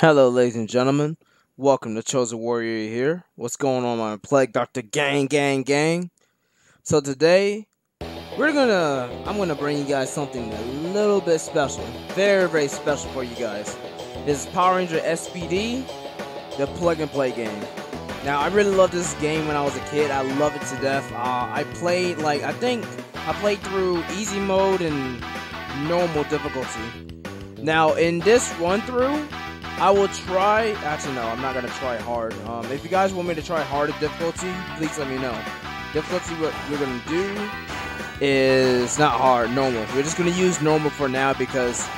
Hello, ladies and gentlemen. Welcome to Chozo Warrior here. What's going on, my Plague Doctor Gang, Gang, Gang? So today, we're gonna, I'm gonna bring you guys something a little bit special, very, very special for you guys. This is Power Ranger SPD, the plug and play game. Now, I really loved this game when I was a kid. I love it to death. Uh, I played like I think I played through easy mode and normal difficulty. Now, in this run through, I will try. Actually, no, I'm not gonna try hard. Um, if you guys want me to try harder difficulty, please let me know. Difficulty, what we're gonna do is not hard, normal. We're just gonna use normal for now because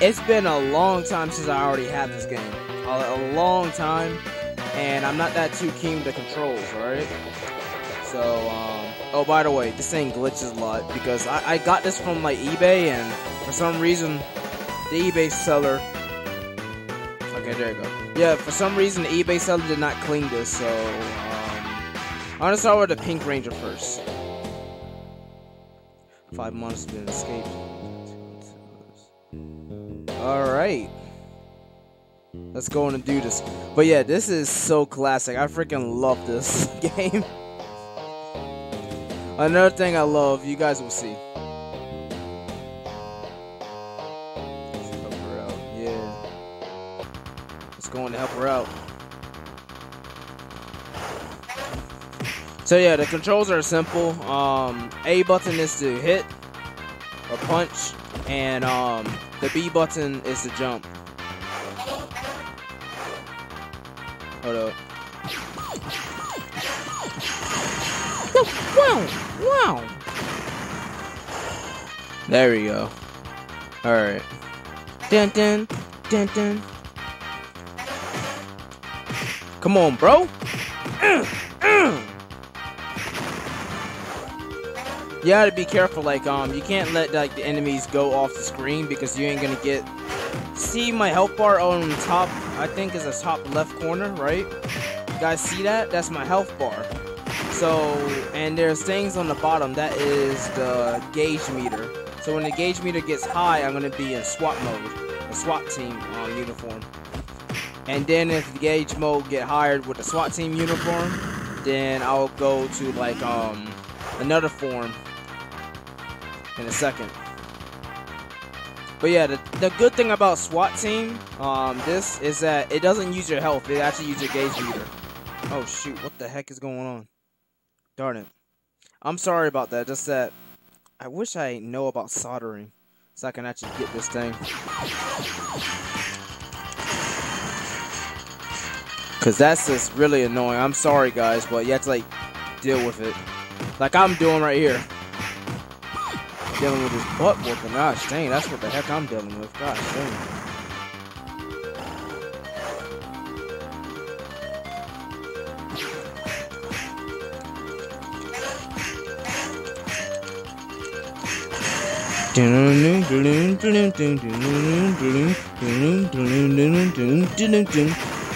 it's been a long time since I already had this game. A, a long time, and I'm not that too keen the controls. Right. So, um, oh, by the way, this thing glitches a lot because I, I got this from like eBay, and for some reason, the eBay seller Okay, there you go. Yeah, for some reason the eBay seller did not clean this, so um, I'm gonna start with the Pink Ranger first. Five months been escaped. Alright. Let's go on and do this. But yeah, this is so classic. I freaking love this game. Another thing I love, you guys will see. Going to help her out. So yeah, the controls are simple. Um, A button is to hit or punch, and um, the B button is to jump. Hold up. Wow! Wow! There we go. Alright. Dun dun dun dun. Come on, bro. You gotta be careful, like, um, you can't let, like, the enemies go off the screen because you ain't gonna get... See my health bar on top, I think is the top left corner, right? You guys see that? That's my health bar. So, and there's things on the bottom, that is the gauge meter. So when the gauge meter gets high, I'm gonna be in SWAT mode, a SWAT team uh, uniform. And then if the gauge mode get hired with the SWAT team uniform, then I'll go to like um another form in a second. But yeah, the, the good thing about SWAT team, um, this is that it doesn't use your health. It actually uses your gauge meter. Oh shoot, what the heck is going on? Darn it. I'm sorry about that. Just that I wish I know about soldering so I can actually get this thing. Because that's just really annoying. I'm sorry, guys, but you have to, like, deal with it. Like I'm doing right here. Dealing with this butt whooping. Gosh dang, that's what the heck I'm dealing with. Gosh dang.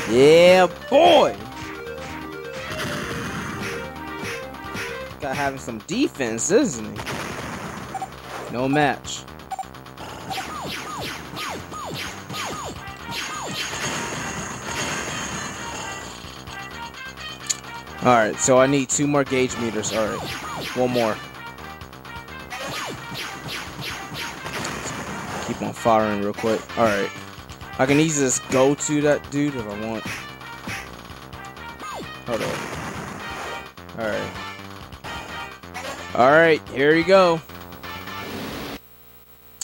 Yeah, boy! Got having some defense, isn't he? No match. Alright, so I need two more gauge meters. Alright, one more. Keep on firing real quick. Alright. I can easily just go to that dude if I want. Hold on. Alright. Alright, here you go.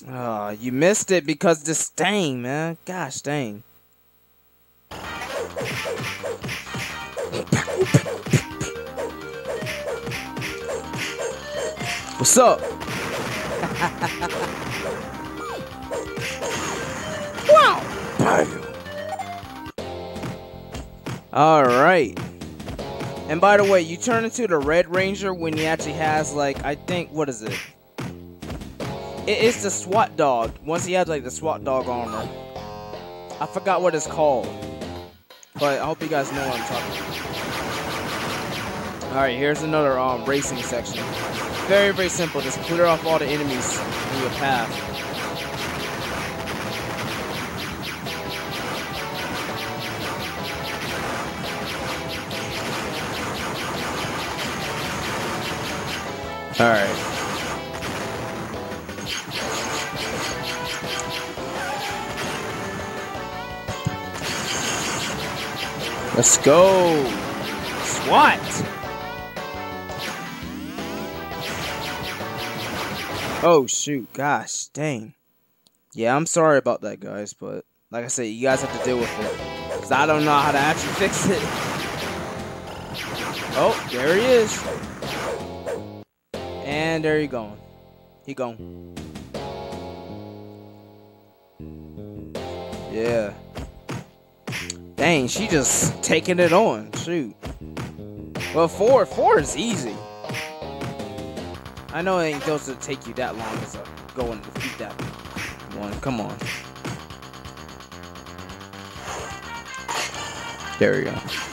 Oh, you missed it because the stain, man. Gosh dang. What's up? wow! Alright. And by the way, you turn into the Red Ranger when he actually has, like, I think, what is it? It's the SWAT dog. Once he has, like, the SWAT dog armor. I forgot what it's called. But I hope you guys know what I'm talking about. Alright, here's another um, racing section. Very, very simple. Just clear off all the enemies in your path. Alright. Let's go! SWAT! Oh shoot, gosh, dang. Yeah, I'm sorry about that, guys, but like I said, you guys have to deal with it. Because I don't know how to actually fix it. Oh, there he is. And there he going. He gone. Yeah. Dang, she just taking it on. Shoot. Well, four, four is easy. I know it ain't supposed to take you that long to go and defeat that one. Come on. There we go.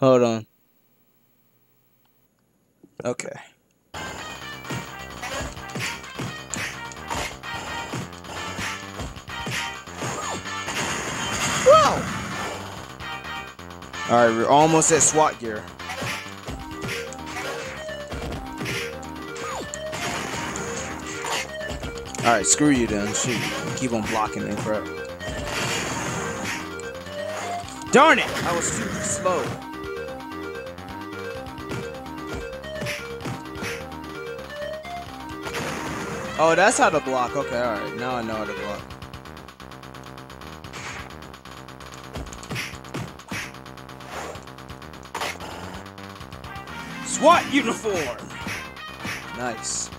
Hold on. Okay. Alright, we're almost at SWAT gear. Alright, screw you then. Shoot. Keep on blocking me, crap. Darn it! I was too slow. Oh, that's how to block. Okay, alright. Now I know how to block. SWAT uniform! Nice.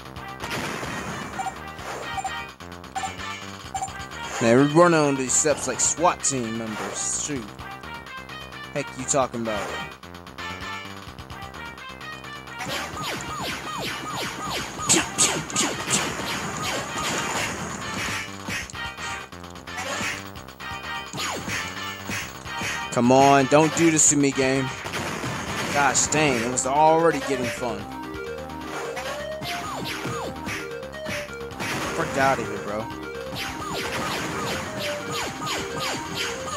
Man, we're running on these steps like SWAT team members. Shoot. Heck you talking about? Come on, don't do this to me, game. Gosh dang, it was already getting fun. Freak out of here, bro.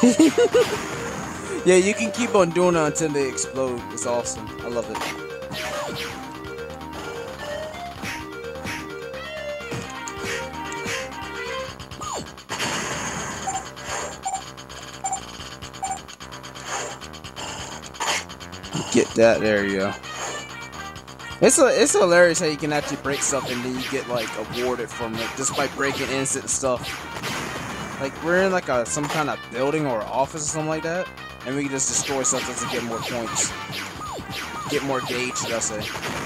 yeah, you can keep on doing it until they explode. It's awesome. I love it. Get that. There you go. It's a, it's hilarious how you can actually break stuff and then you get like awarded from it just by breaking innocent stuff. Like we're in like a some kind of building or office or something like that, and we can just destroy something to get more points, get more gauge, should I say?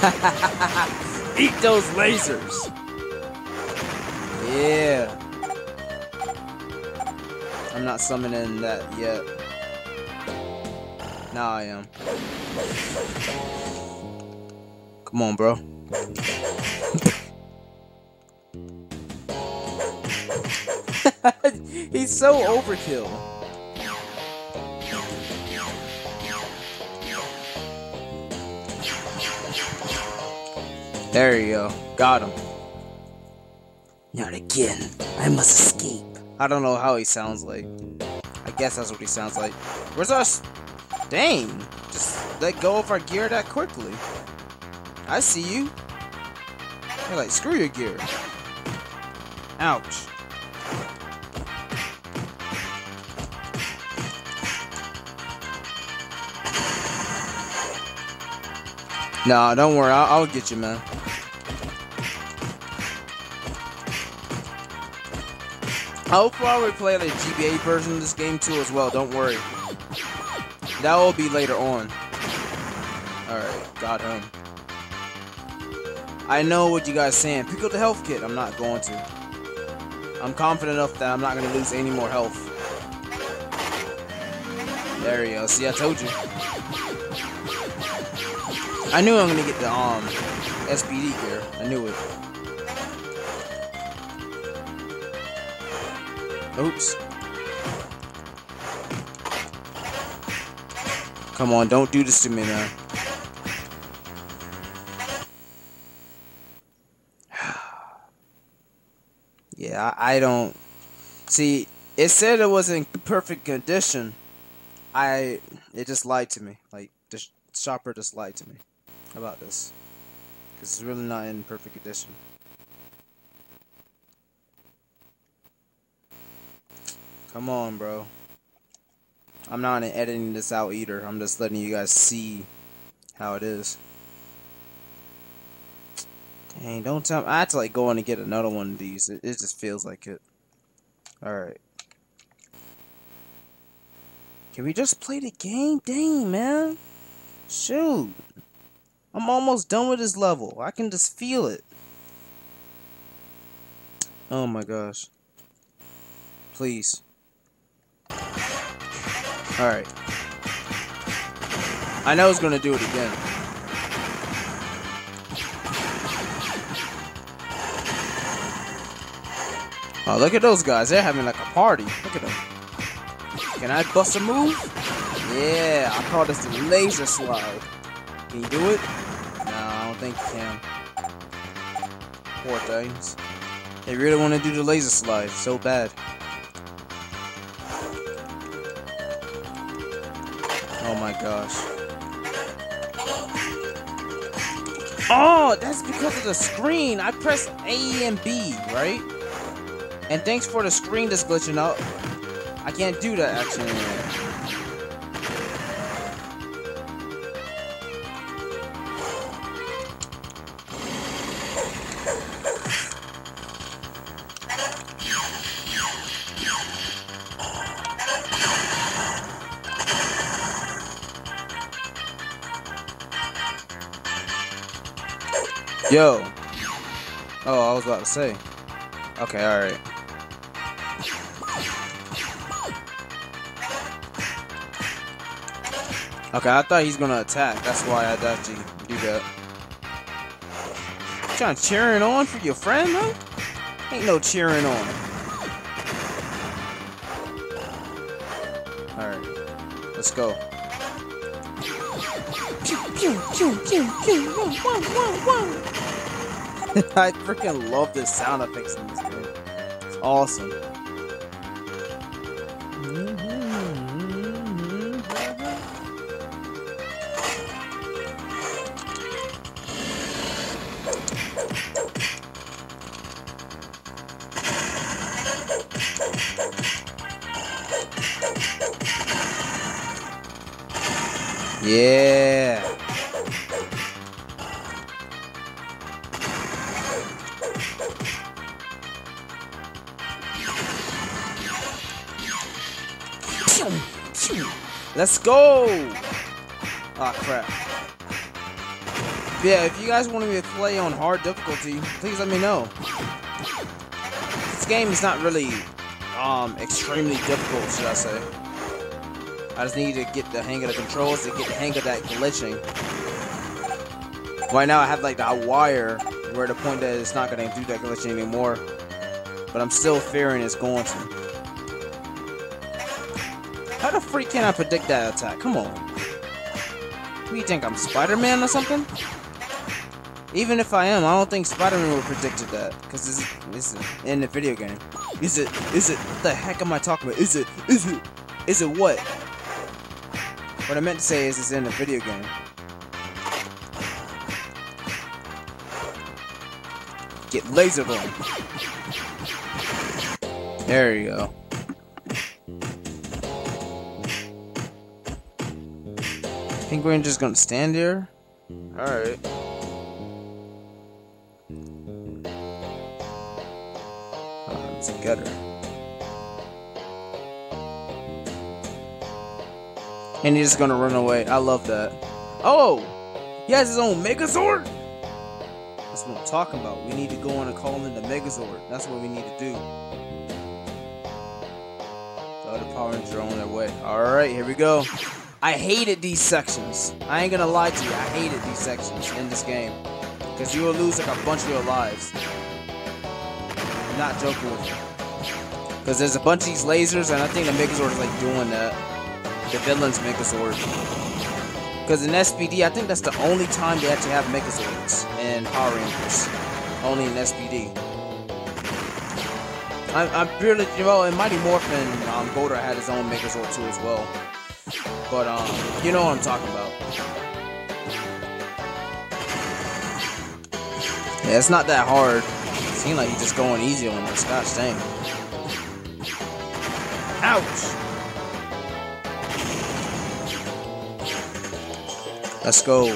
Eat those lasers. Yeah. I'm not summoning that yet. Now I am. Come on, bro. He's so overkill. There you go. Got him. Not again. I must escape. I don't know how he sounds like. I guess that's what he sounds like. Where's our... Dang. Just let go of our gear that quickly. I see you. You're like, screw your gear. Ouch. Nah, don't worry. I'll, I'll get you, man. I'll probably play the GBA version of this game too as well, don't worry. That will be later on. Alright, got him. I know what you guys saying. Pick up the health kit. I'm not going to. I'm confident enough that I'm not gonna lose any more health. There you go. See, I told you. I knew I'm gonna get the um SPD gear. I knew it. Oops. Come on, don't do this to me, man. yeah, I, I don't... See, it said it was in perfect condition. I... It just lied to me. Like, the shopper just lied to me about this. Because it's really not in perfect condition. Come on, bro. I'm not editing this out either. I'm just letting you guys see how it is. Dang, don't tell me. I have to like go in and get another one of these. It, it just feels like it. Alright. Can we just play the game? Dang, man. Shoot. I'm almost done with this level. I can just feel it. Oh my gosh. Please. Alright. I know it's gonna do it again. Oh, look at those guys. They're having like a party. Look at them. Can I bust a move? Yeah, I call this the laser slide. Can you do it? Can. Poor things. They really want to do the laser slide so bad. Oh my gosh. Oh, that's because of the screen. I pressed A and B, right? And thanks for the screen that's glitching out. I can't do that actually. Yo. Oh, I was about to say. Okay, alright. Okay, I thought he's gonna attack. That's why I thought you do that. You trying to cheering on for your friend, though? Ain't no cheering on. Alright. Let's go. I freaking love the sound effects in this game. It's awesome. Yeah. Let's go! Ah, crap. Yeah, if you guys want me to play on hard difficulty, please let me know. This game is not really um, extremely difficult, should I say. I just need to get the hang of the controls to get the hang of that glitching. Right now I have like that wire where the point that it's not going to do that glitching anymore. But I'm still fearing it's going to. How the freak can I predict that attack? Come on. Who you think, I'm Spider-Man or something? Even if I am, I don't think Spider-Man would predicted that. Because this, this is in the video game. Is it, is it, what the heck am I talking about? Is it, is it, is it what? What I meant to say is it's in the video game. Get laser on. There you go. I think we're just gonna stand here? Alright. Oh, it's a gutter. And he's just gonna run away. I love that. Oh! He has his own Megazord? That's what I'm talking about. We need to go on and call in the Megazord. That's what we need to do. The other Power are on their way. Alright, here we go. I hated these sections. I ain't gonna lie to you. I hated these sections in this game. Because you will lose like a bunch of your lives. I'm not joking with you. Because there's a bunch of these lasers, and I think the Megazord is like doing that. The villain's Megazord. Because in SPD, I think that's the only time they actually have Megazords in Power Rangers. Only in SPD. I'm really, you know, in Mighty Morphin, um, Goldar had his own Megazord too as well. But, um, you know what I'm talking about. Yeah, it's not that hard. It seems like he's just going easy on this. Gosh dang. Ouch! Let's go.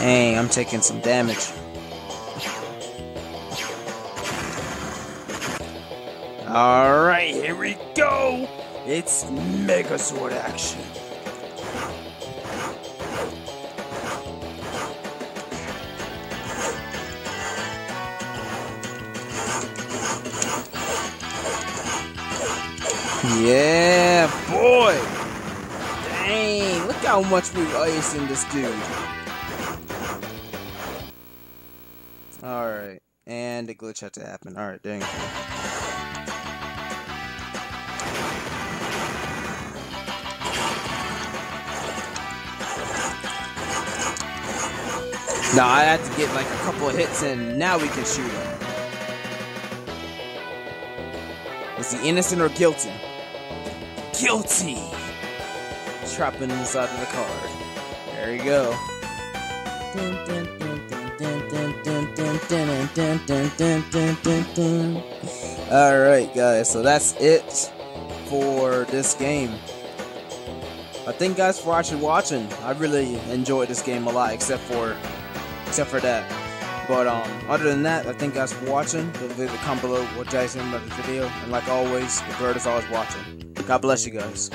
Dang, I'm taking some damage. Alright, here we go! It's Megazord action. Yeah, boy! Dang, look how much we've iced in this dude. Alright, and the glitch had to happen. Alright, dang. Now I have to get like a couple of hits and now we can shoot him. Is he innocent or guilty? Guilty! Trapping inside of the card. There you go. Alright guys, so that's it for this game. I thank guys for actually watching. I really enjoyed this game a lot, except for except for that. But um, other than that, I thank you guys for watching. Don't forget to comment below what you think about the video. And like always, the bird is always watching. God bless you guys.